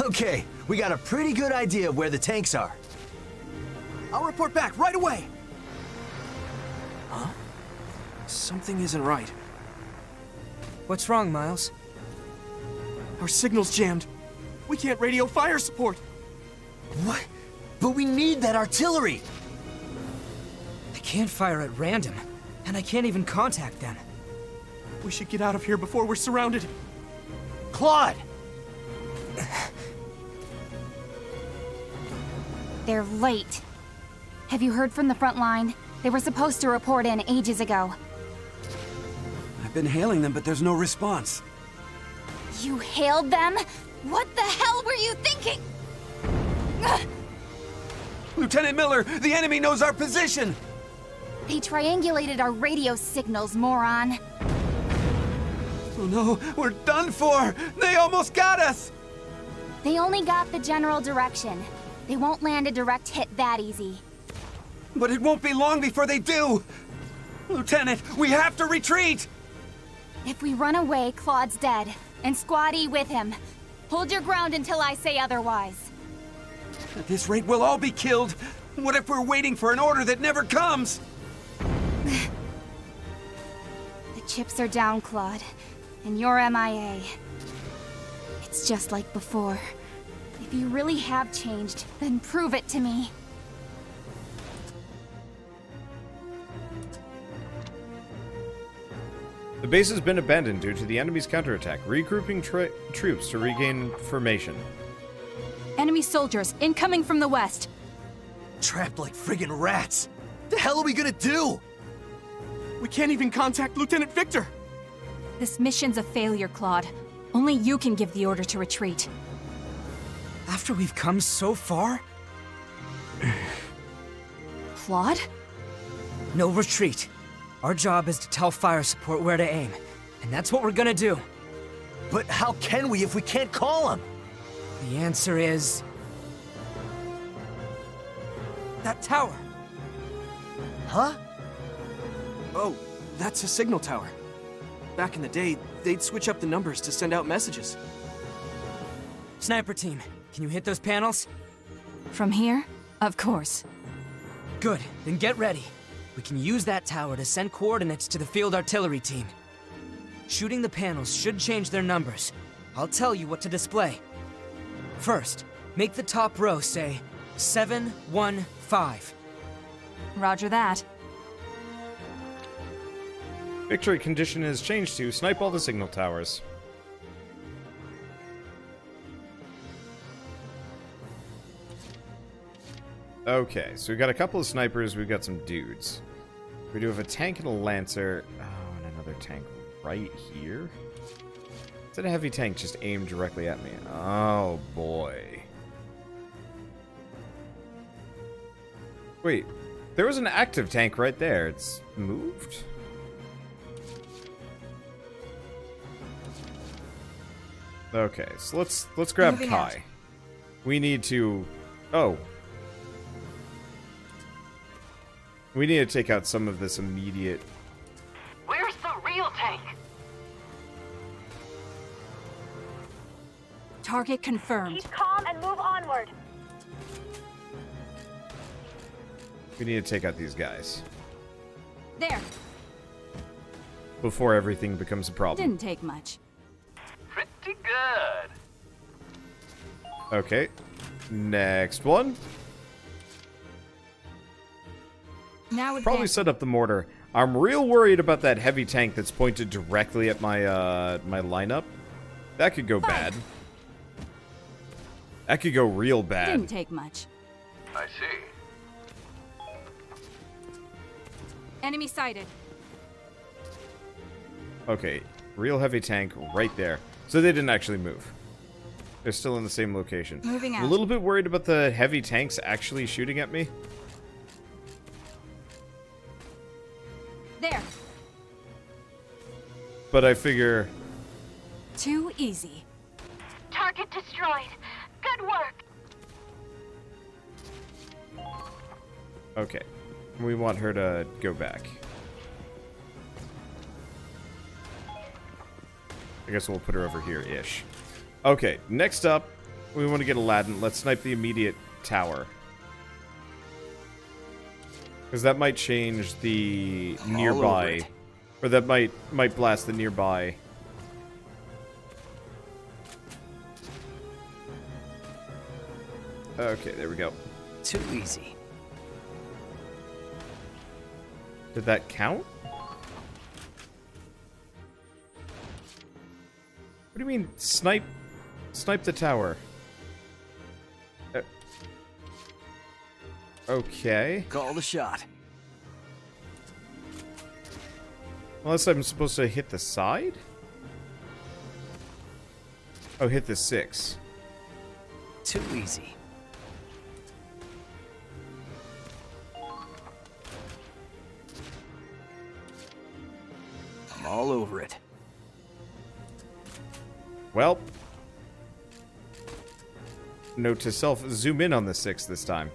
Okay, we got a pretty good idea of where the tanks are. I'll report back right away. Huh? Something isn't right. What's wrong, Miles? Our signal's jammed. We can't radio fire support. What? But we need that artillery! I can't fire at random, and I can't even contact them. We should get out of here before we're surrounded. Claude! They're late. Have you heard from the front line? They were supposed to report in ages ago. I've been hailing them, but there's no response. You hailed them? What the hell were you thinking? Lieutenant Miller, the enemy knows our position! They triangulated our radio signals, moron. Oh no, we're done for! They almost got us! They only got the general direction. They won't land a direct hit that easy. But it won't be long before they do! Lieutenant, we have to retreat! If we run away, Claude's dead. And Squatty with him. Hold your ground until I say otherwise. At this rate, we'll all be killed! What if we're waiting for an order that never comes? The chips are down, Claude. And you're MIA. It's just like before. If you really have changed, then prove it to me. The base has been abandoned due to the enemy's counterattack, regrouping tra- troops to regain formation. Enemy soldiers incoming from the west. Trapped like friggin' rats! What the hell are we gonna do? We can't even contact Lieutenant Victor. This mission's a failure, Claude. Only you can give the order to retreat. After we've come so far? Claude? No retreat. Our job is to tell fire support where to aim. And that's what we're gonna do. But how can we if we can't call them? The answer is... That tower. Huh? Oh, that's a signal tower. Back in the day, they'd switch up the numbers to send out messages. Sniper team, can you hit those panels? From here? Of course. Good, then get ready. We can use that tower to send coordinates to the field artillery team. Shooting the panels should change their numbers. I'll tell you what to display. First, make the top row say 715. Roger that. Victory condition is changed to snipe all the signal towers. Okay, so we've got a couple of snipers, we've got some dudes. We do have a tank and a lancer. Oh, and another tank right here? Is that a heavy tank just aimed directly at me? Oh, boy. Wait, there was an active tank right there. It's moved? Okay, so let's let's grab Moving Kai. out. We need to Oh. We need to take out some of this immediate Where's the real tank? Target confirmed. Keep calm and move onward. we need to take out these guys There. before everything becomes a problem. Didn't take much. Pretty good. Okay. Next one. Now Probably advance. set up the mortar. I'm real worried about that heavy tank that's pointed directly at my uh my lineup. That could go bad. That could go real bad. Didn't take much. I see. Enemy sighted. Okay, real heavy tank right there. So they didn't actually move. They're still in the same location. Moving out. A little bit worried about the heavy tanks actually shooting at me. But I figure Too easy. Target destroyed. Good work. Okay. We want her to go back. I guess we'll put her over here-ish. Okay, next up, we want to get Aladdin. Let's snipe the immediate tower. Because that might change the all over nearby. Or that might might blast the nearby. Okay, there we go. Too easy. Did that count? What do you mean, snipe, snipe the tower? Uh, okay. Call the shot. Unless I'm supposed to hit the side? Oh, hit the six. Too easy. I'm all over it. Well. Note to self, zoom in on the six this time.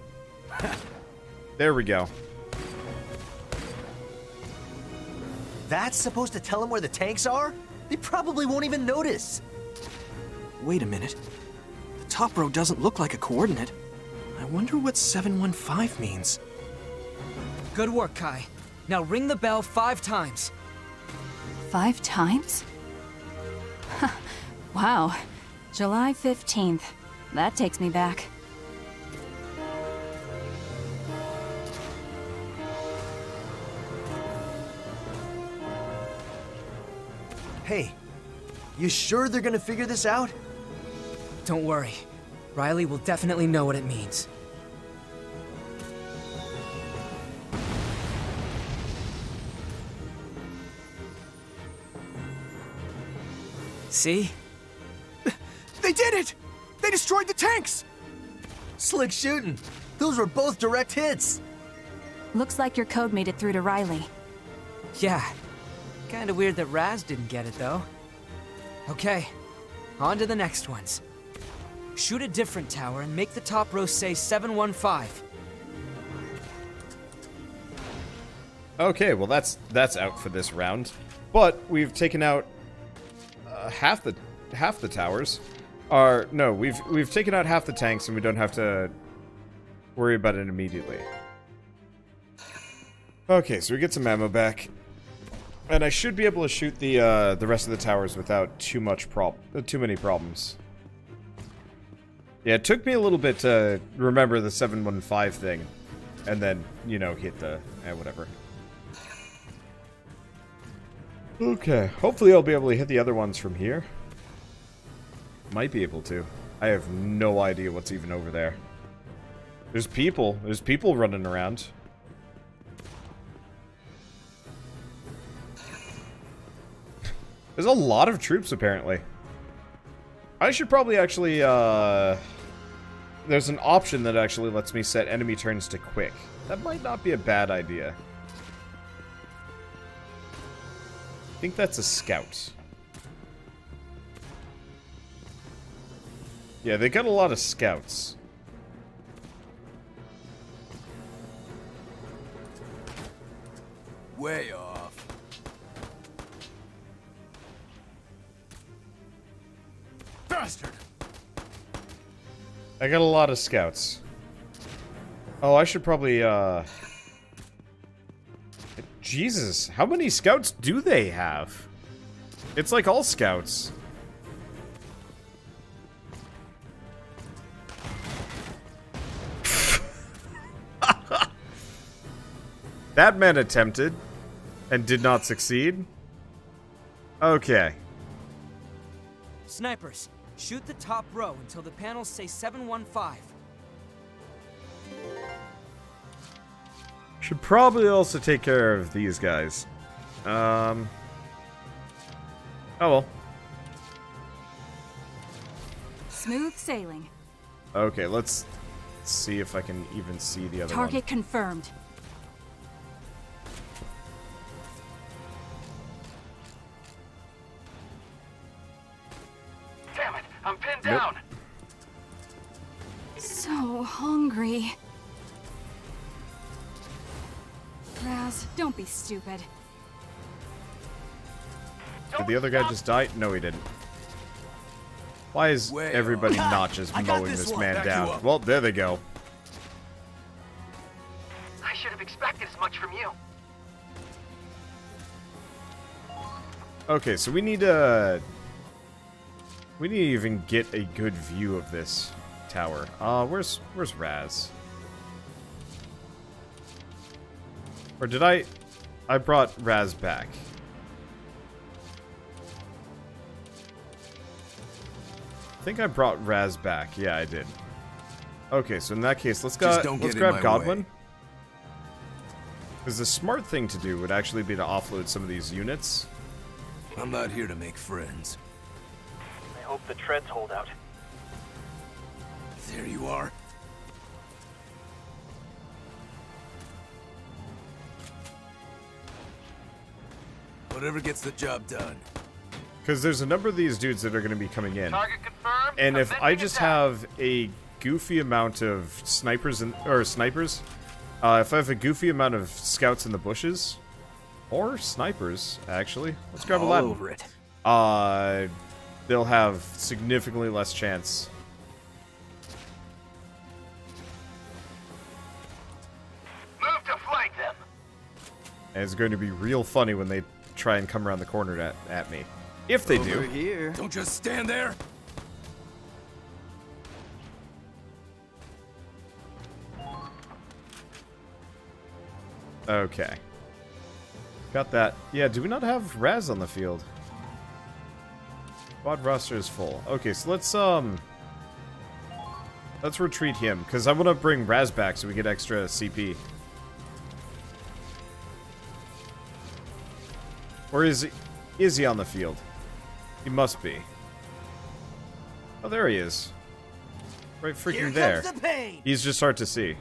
there we go. That's supposed to tell them where the tanks are? They probably won't even notice. Wait a minute. The top row doesn't look like a coordinate. I wonder what 715 means. Good work, Kai. Now ring the bell five times. Five times? wow. July 15th. That takes me back. Hey, you sure they're gonna figure this out? Don't worry. Riley will definitely know what it means. See? They did it! They destroyed the tanks! Slick shooting. Those were both direct hits. Looks like your code made it through to Riley. Yeah. Kinda weird that Raz didn't get it, though. Okay, on to the next ones. Shoot a different tower and make the top row say 715. Okay, well that's that's out for this round. But we've taken out uh, half the half the towers. Are no, we've we've taken out half the tanks and we don't have to worry about it immediately. Okay, so we get some ammo back. And I should be able to shoot the uh, the rest of the towers without too much prob uh, too many problems. Yeah, it took me a little bit to remember the 715 thing. And then, you know, hit the... Eh, whatever. Okay, hopefully I'll be able to hit the other ones from here. Might be able to. I have no idea what's even over there. There's people. There's people running around. There's a lot of troops, apparently. I should probably actually, uh... There's an option that actually lets me set enemy turns to quick. That might not be a bad idea. I think that's a scout. Yeah, they got a lot of scouts. Way off. Bastard! I got a lot of scouts. Oh, I should probably, uh... Jesus, how many scouts do they have? It's like all scouts. that man attempted and did not succeed. Okay. Snipers, shoot the top row until the panels say 715. Should probably also take care of these guys. Um. Oh well. Smooth sailing. Okay, let's see if I can even see the other Target confirmed. Stupid. one. Did the other guy just die? No, he didn't. Why is Well, everybody not just mowing this this man Back down? Well, there they go. I should have expected as much from you. Okay, so we need to... We need to even get a good view of this tower. Uh, where's where's Raz? Or did I... I brought Raz back. I think I brought Raz back. Yeah, I did. Okay, so in that case, let's go. Don't let's grab Godwin. Because the smart thing to do would actually be to offload some of these units. I'm not here to make friends. I hope the treads hold out. There you are. Whatever gets the job done. Because there's a number of these dudes that are going to be coming in. Target confirmed. And if I just attack. have a goofy amount of snipers and or snipers, uh, if I have a goofy amount of scouts in the bushes, or snipers actually, let's grab a All Latin. over it. Uh, they'll have significantly less chance. Move to flank them. And it's going to be real funny when they try and come around the corner at, at me. If they do. here. Don't just stand there. Okay. Got that. Yeah, do we not have Raz on the field? Squad roster is full. Okay, so let's, um... Let's retreat him, because I want to bring Raz back so we get extra CP. Or is he, is he on the field? He must be. Oh, there he is. Right freaking there. The He's just hard to see.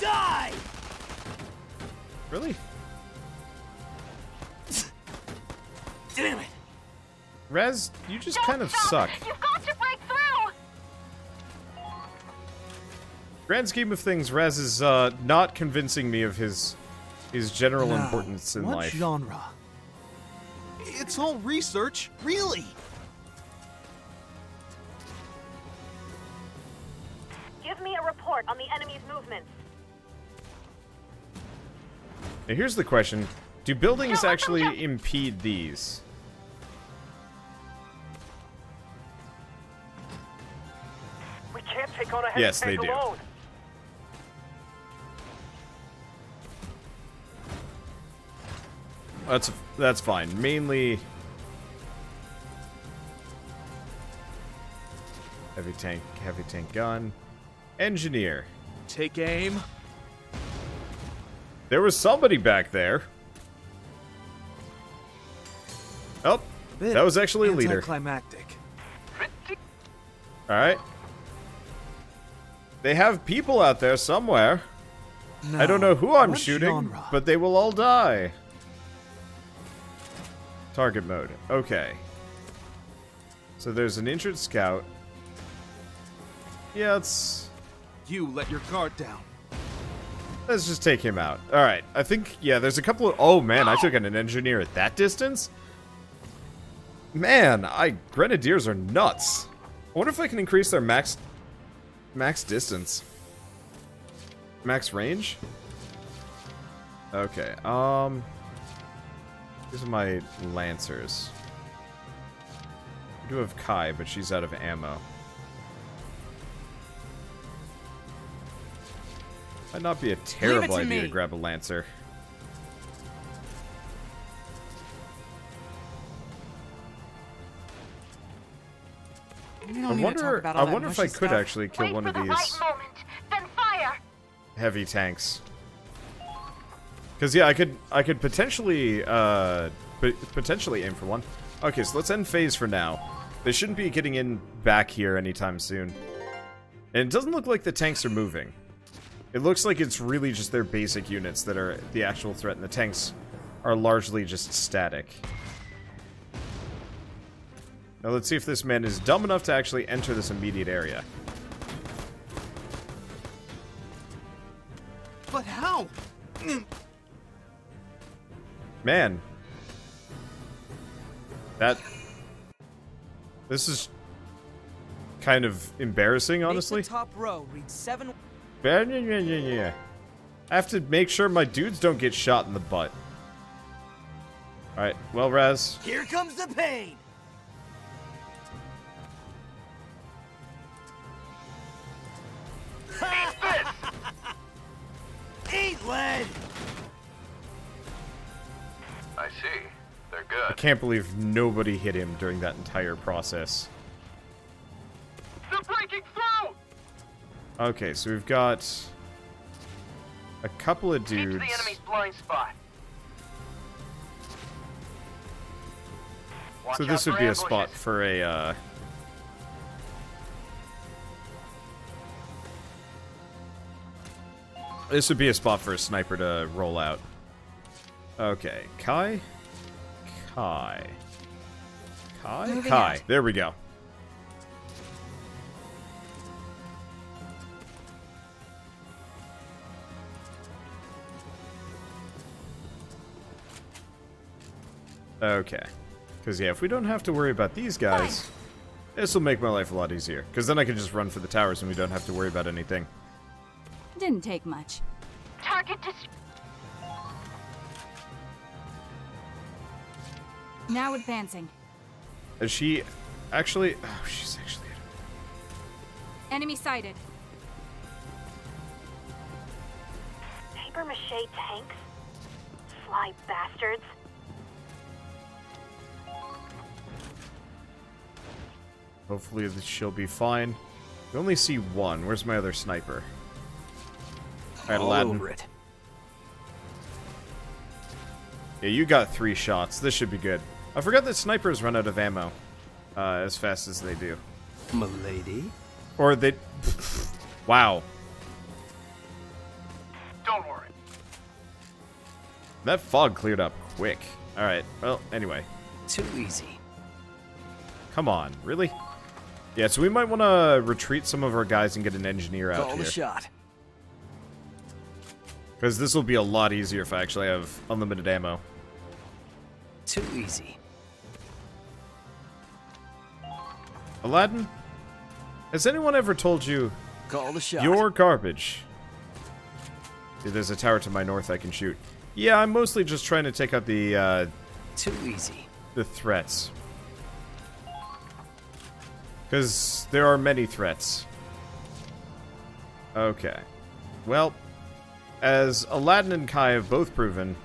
Die! Really? Damn it! Raz, you just Don't kind of stop. suck. Grand scheme of things, Raz is uh, not convincing me of his his general Now, importance in what life. genre? It's all research, really. Give me a report on the enemy's movements. Now, here's the question: Do buildings Don't let them actually impede these? We can't take on a heavy Yes, they do. alone. That's that's fine. Mainly heavy tank, heavy tank gun, engineer. Take aim. There was somebody back there. Oh, that was actually a leader. Pretty All right. They have people out there somewhere. I don't know who I'm shooting, genre? but they will all die. Target mode. Okay. So there's an injured scout. Yeah, let's You let your guard down. let's just take him out. All right. I think yeah. There's a couple of. Oh man, I took an engineer at that distance. Man, I grenadiers are nuts. I wonder if I can increase their max max distance. Max range? Okay, um These are my lancers. I do have Kai, but she's out of ammo. Might not be a terrible to idea to grab a lancer. I don't need to talk wonder I wonder if I could stuff. actually kill Wait one of the these right moment, then fire. heavy tanks. Cause yeah, I could I could potentially uh potentially aim for one. Okay, so let's end phase for now. They shouldn't be getting in back here anytime soon. And it doesn't look like the tanks are moving. It looks like it's really just their basic units that are the actual threat, and the tanks are largely just static. Now let's see if this man is dumb enough to actually enter this immediate area. But how? Man. That... This is kind of embarrassing, honestly. Make the top row read seven. Yeah, yeah, yeah, yeah, yeah. I have to make sure my dudes don't get shot in the butt. Alright, well, Raz. Here comes the pain! Can't believe nobody hit him during that entire process. They're breaking through! Okay, so we've got a couple of Keep dudes. the enemy's blind spot. Watch So this would be a ambushes. spot for a, uh... This would be a spot for a sniper to roll out. Okay, Kai? Kai. Kai? Moving Kai. out. There we go. Okay. Because, yeah, if we don't have to worry about these guys, this will make my life a lot easier. Because then I can just run for the towers and we don't have to worry about anything. Didn't take much. Now advancing. Is she actually... Oh, she's actually... Enemy sighted. paper mache tanks? Sly bastards. Hopefully she'll be fine. We only see one. Where's my other sniper? Alright, All Aladdin. over it. Yeah, you got three shots. This should be good. I forgot that snipers run out of ammo uh, as fast as they do. Milady? Or they... wow. Don't worry. That fog cleared up quick. Alright, well, anyway. Too easy. Come on, really? Yeah, so we might want to retreat some of our guys and get an engineer out Call the here. shot. Because this will be a lot easier if I actually have unlimited ammo. Too easy. Aladdin, has anyone ever told you Call the shot. you're garbage? There's a tower to my north I can shoot. Yeah, I'm mostly just trying to take out the uh, Too easy. the threats. Because there are many threats. Okay. Well, as Aladdin and Kai have both proven,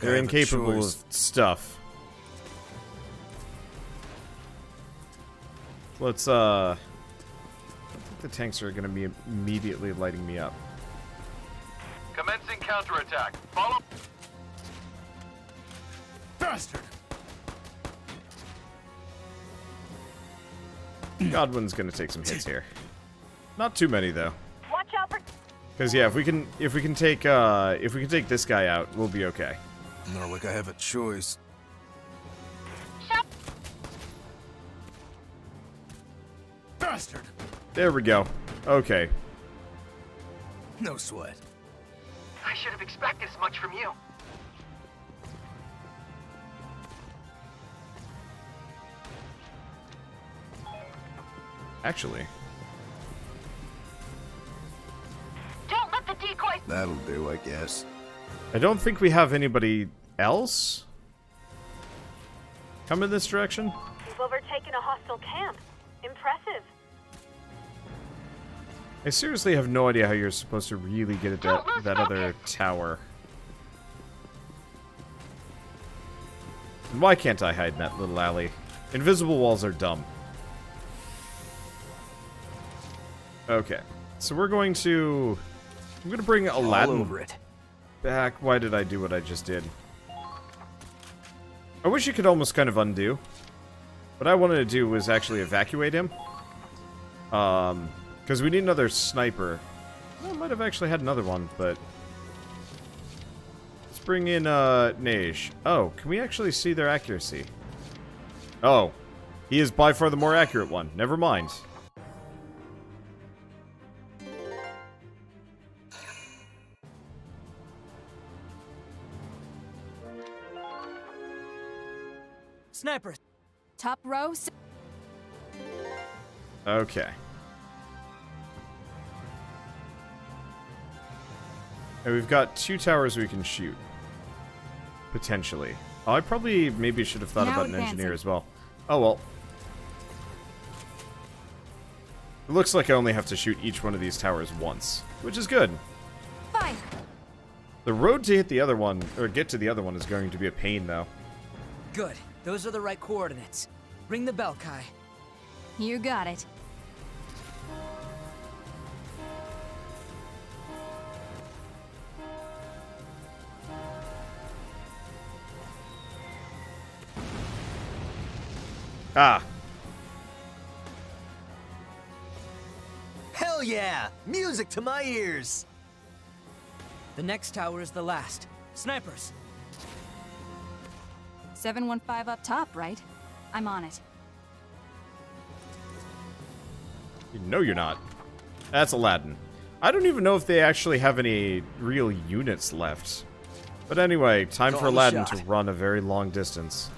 they're incapable of stuff. Let's, uh... I think the tanks are going to be immediately lighting me up. Commencing counterattack. Follow. Bastard! Godwin's going to take some hits here. Not too many, though. Watch out for Because yeah, if we can if we can take uh if we can take this guy out, we'll be okay. Norwick, I have a choice. There we go. Okay. No sweat. I should have expected as much from you. Actually, Don't let the decoys That'll do, I guess. I don't think we have anybody else come in this direction. You've overtaken a hostile camp. Impressive. I seriously have no idea how you're supposed to really get at that, that other tower. And why can't I hide in that little alley? Invisible walls are dumb. Okay. So we're going to... I'm going to bring All Aladdin over it. back. Why did I do what I just did? I wish you could almost kind of undo. What I wanted to do was actually evacuate him. Um, because we need another sniper. I might have actually had another one, but... Let's bring in, uh, Nage. Oh, can we actually see their accuracy? Oh. He is by far the more accurate one. Never mind. Sniper, Top row, Okay. And we've got two towers we can shoot. Potentially. Oh, I probably maybe should have thought Now about an advancing. engineer as well. Oh well. It looks like I only have to shoot each one of these towers once, which is good. fire. The road to hit the other one, or get to the other one, is going to be a pain, though. good. Those are the right coordinates. Ring the bell, Kai. You got it. Ah, Hell yeah! Music to my ears! The next tower is the last. Snipers, 715 up top, right? I'm on it. no you're not. That's Aladdin. I don't even know if they actually have any real units left. But anyway, time for Call the Aladdin shot. to run a very long distance.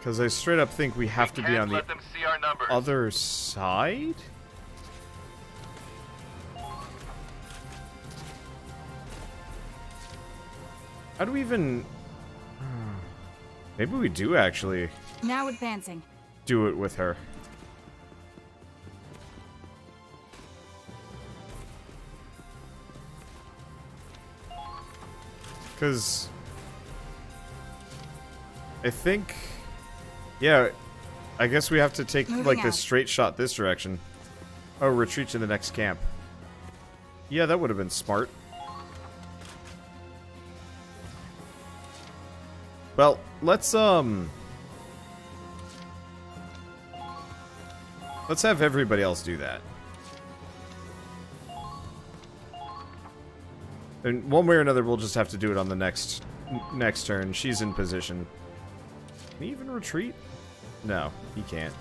Because I straight up think we have to be on the let them see our numbers. other side? How do we even... Hmm, maybe we do actually Now advancing. do it with her. Because... I think... Yeah, I guess we have to take, Moving like, out. this straight shot this direction. Oh, retreat to the next camp. Yeah, that would have been smart. Well, let's, um... Let's have everybody else do that. And one way or another, we'll just have to do it on the next next turn. She's in position. Can he even retreat? No, he can't.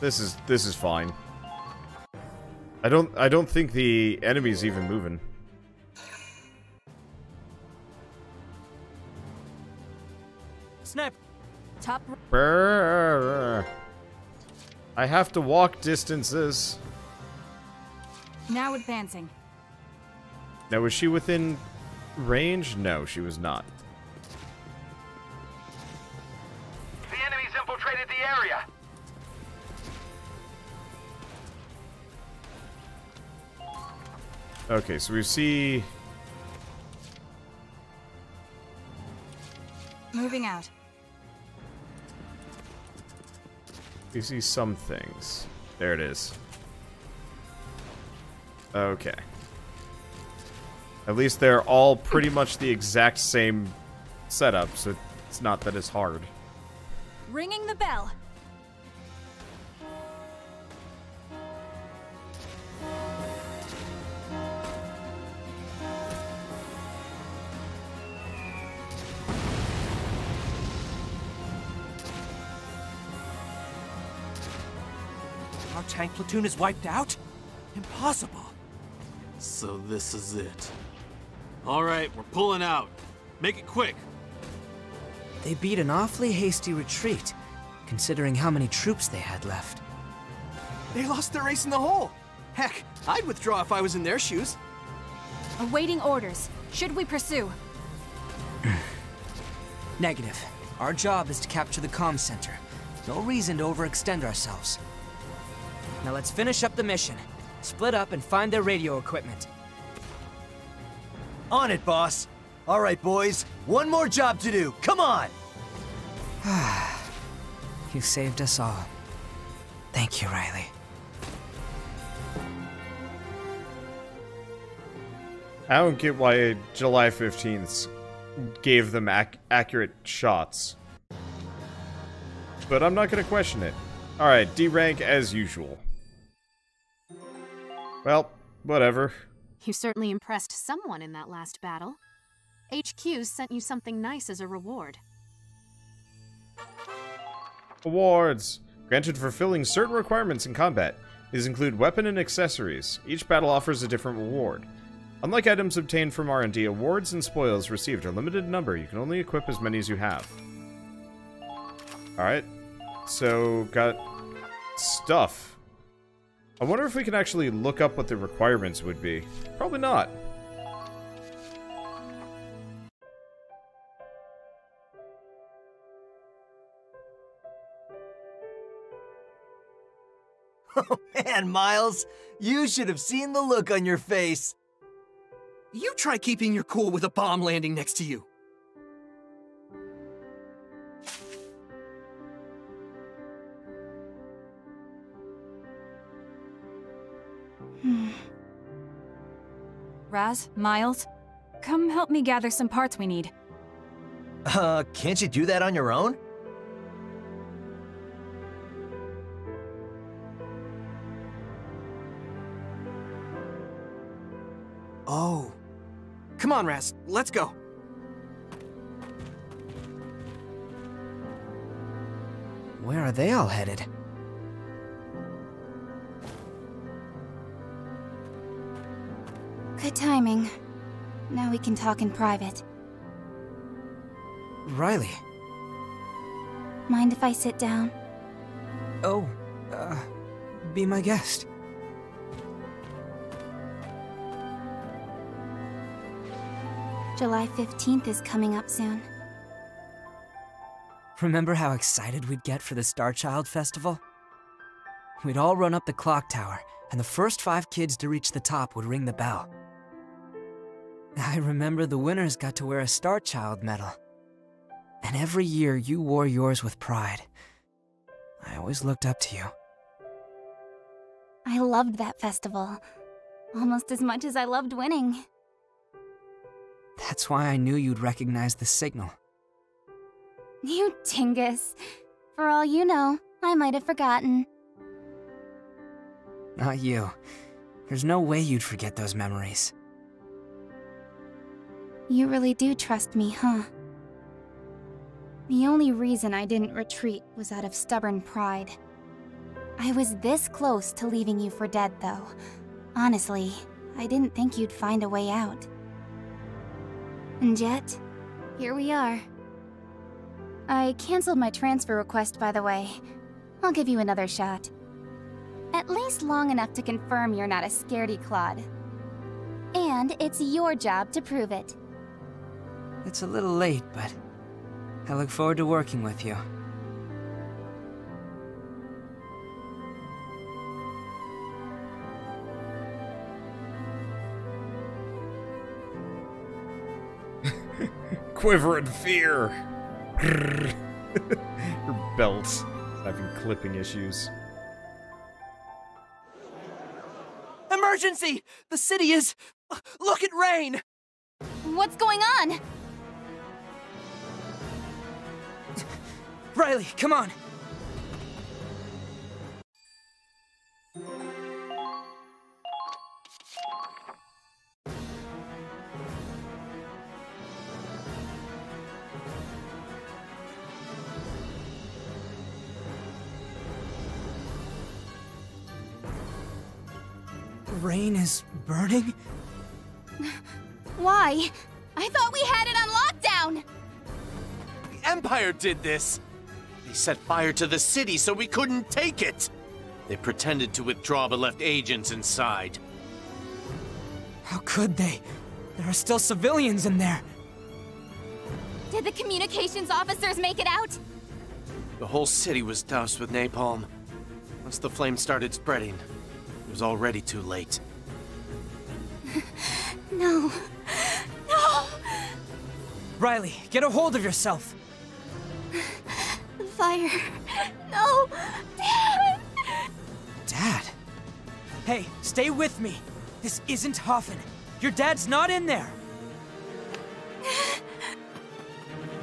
This is this is fine. I don't I don't think the enemy's even moving. sniper. Top I have to walk distances. Now advancing. Now, was she within range? No, she was not. Area. Okay, so we see Moving out. we see some things. There it is. Okay. At least they're all pretty much the exact same setup, so it's not that it's hard. Ringing the bell. Our platoon is wiped out? Impossible. So this is it. All right, we're pulling out. Make it quick. They beat an awfully hasty retreat, considering how many troops they had left. They lost their ace in the hole. Heck, I'd withdraw if I was in their shoes. Awaiting orders. Should we pursue? Negative. Our job is to capture the comm center. No reason to overextend ourselves. Now let's finish up the mission. Split up and find their radio equipment. On it, boss! Alright, boys, one more job to do. Come on! You saved us all. Thank you, Riley. I don't get why July 15th gave them ac accurate shots. But I'm not going to question it. Alright, D rank as usual. Well, whatever. You certainly impressed someone in that last battle. HQ sent you something nice as a reward. Awards. Granted for fulfilling certain requirements in combat. These include weapon and accessories. Each battle offers a different reward. Unlike items obtained from R&D, awards and spoils received are limited in number. You can only equip as many as you have. Alright. So, got stuff. I wonder if we can actually look up what the requirements would be. Probably not. Oh man, Miles, you should have seen the look on your face. You try keeping your cool with a bomb landing next to you. Raz, Miles, come help me gather some parts we need. Uh, can't you do that on your own? Oh. Come on, Raz, let's go. Where are they all headed? Timing. Now we can talk in private. Riley. Mind if I sit down? Oh, uh, be my guest. July 15th is coming up soon. Remember how excited we'd get for the Starchild Festival? We'd all run up the clock tower, and the first five kids to reach the top would ring the bell. I remember the winners got to wear a Star Child medal. And every year you wore yours with pride. I always looked up to you. I loved that festival. Almost as much as I loved winning. That's why I knew you'd recognize the signal. You dingus. For all you know, I might have forgotten. Not you. There's no way you'd forget those memories. You really do trust me, huh? The only reason I didn't retreat was out of stubborn pride. I was this close to leaving you for dead, though. Honestly, I didn't think you'd find a way out. And yet, here we are. I cancelled my transfer request, by the way. I'll give you another shot. At least long enough to confirm you're not a scaredy-clod. And it's your job to prove it. It's a little late, but I look forward to working with you. Quiver in fear. Your belt's having clipping issues. Emergency! The city is. Look at rain! What's going on? Riley, come on! Rain is burning? Why? I thought we had it on lockdown! The Empire did this! They set fire to the city so we couldn't take it! They pretended to withdraw but left agents inside. How could they? There are still civilians in there. Did the communications officers make it out? The whole city was doused with napalm. Once the flame started spreading, it was already too late. No. No! Riley, get a hold of yourself. Fire. No! Dad! Dad? Hey, stay with me. This isn't Hafen. Your dad's not in there.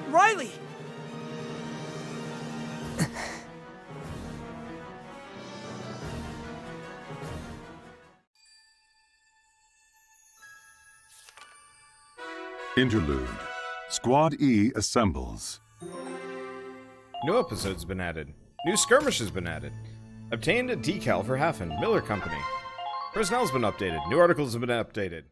Riley! Interlude. Squad E assembles. New episodes been added. New skirmish has been added. Obtained a decal for Hafen, Miller Company. Personnel's been updated. New articles have been updated.